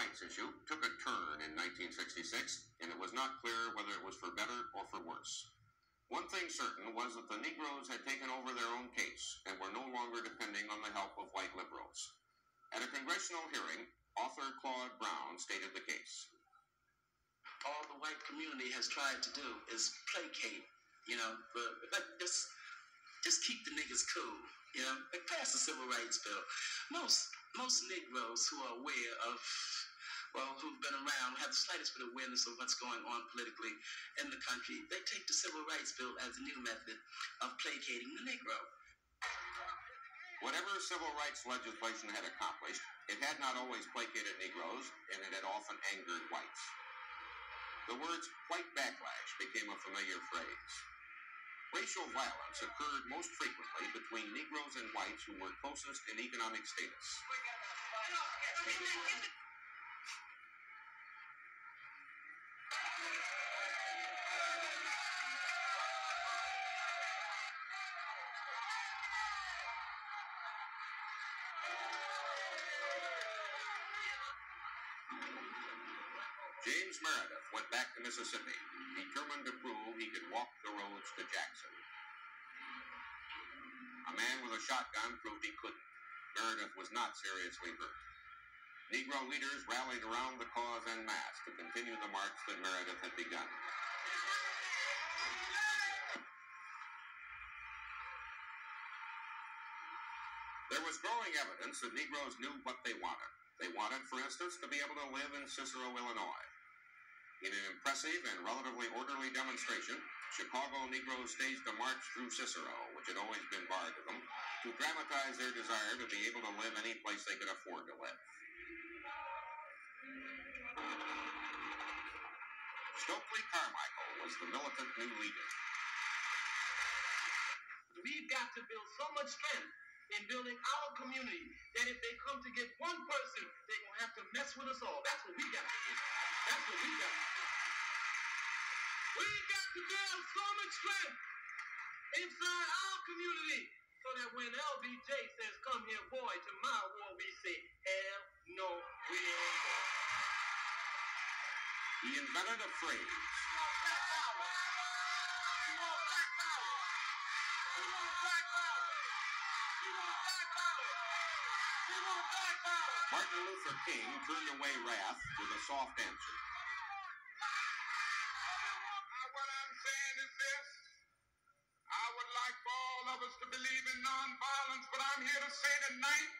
rights issue took a turn in 1966, and it was not clear whether it was for better or for worse. One thing certain was that the Negroes had taken over their own case and were no longer depending on the help of white liberals. At a congressional hearing, author Claude Brown stated the case. All the white community has tried to do is placate, you know, but, but just just keep the niggas cool, you know. Like pass the civil rights bill. Most most Negroes who are aware of well, who've been around, have the slightest bit of awareness of what's going on politically in the country, they take the civil rights bill as a new method of placating the Negro. Whatever civil rights legislation had accomplished, it had not always placated Negroes, and it had often angered whites. The words white backlash became a familiar phrase. Racial violence occurred most frequently between Negroes and whites who were closest in economic status. James Meredith went back to Mississippi, determined to prove he could walk the roads to Jackson. A man with a shotgun proved he couldn't. Meredith was not seriously hurt. Negro leaders rallied around the cause en masse to continue the march that Meredith had begun. There was growing evidence that Negroes knew what they wanted. They wanted, for instance, to be able to live in Cicero, Illinois. In an impressive and relatively orderly demonstration, Chicago Negroes staged a march through Cicero, which had always been barred to them, to dramatize their desire to be able to live any place they could afford to live. Stokely Carmichael was the militant new leader. We've got to build so much strength in building our community that if they come to get one person, they're going to have to mess with us all. That's what we got to do. That's what we got. We've got to build so much strength inside our community so that when LBJ says, come here, boy, to my war, we say, hell no, we ain't going. He invented a phrase. We want black power. We want black power. We want black power. We want black power. Martin Luther King turned away wrath with a soft answer. What I'm saying is this. I would like for all of us to believe in nonviolence, but I'm here to say tonight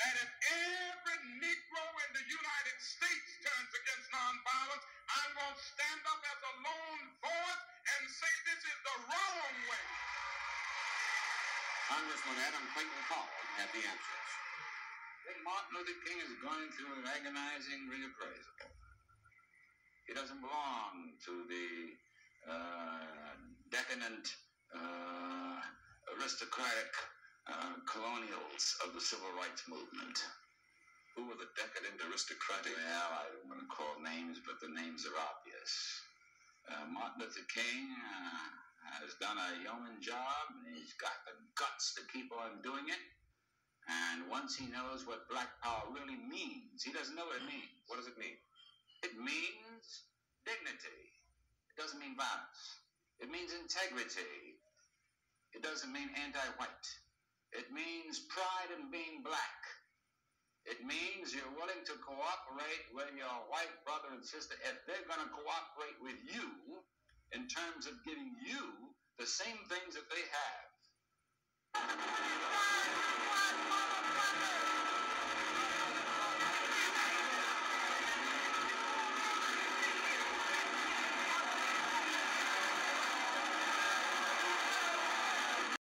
that if every Negro in the United States turns against nonviolence, I'm going to stand up as a lone voice and say this is the wrong way. Congressman Adam Clayton Powell had the answers. Martin Luther King is going through an agonizing reappraisal. He doesn't belong to the uh, decadent, uh, aristocratic uh, colonials of the civil rights movement. Who were the decadent aristocratic? Well, I don't want to call names, but the names are obvious. Uh, Martin Luther King uh, has done a yeoman job, and he's got the guts to keep on doing it. And once he knows what black power really means, he doesn't know what it means. What does it mean? It means dignity. It doesn't mean violence. It means integrity. It doesn't mean anti-white. It means pride in being black. It means you're willing to cooperate with your white brother and sister if they're going to cooperate with you in terms of giving you the same things that they have.